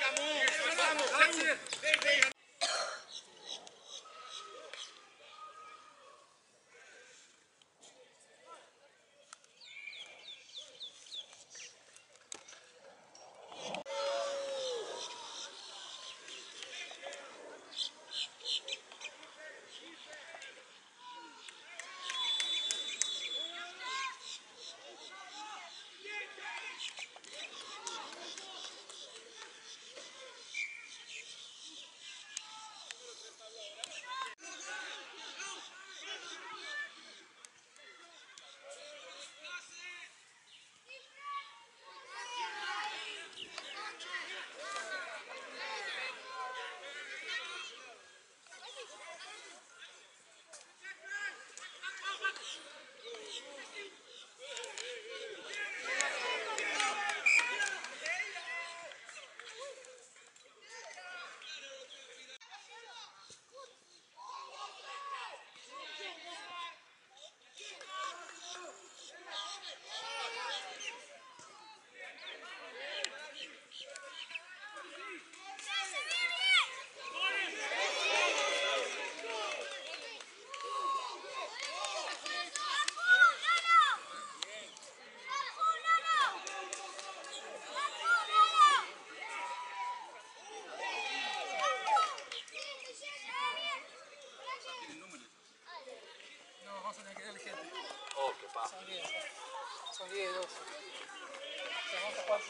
Vamos! Vem, vem, Son 10. Y 12. Por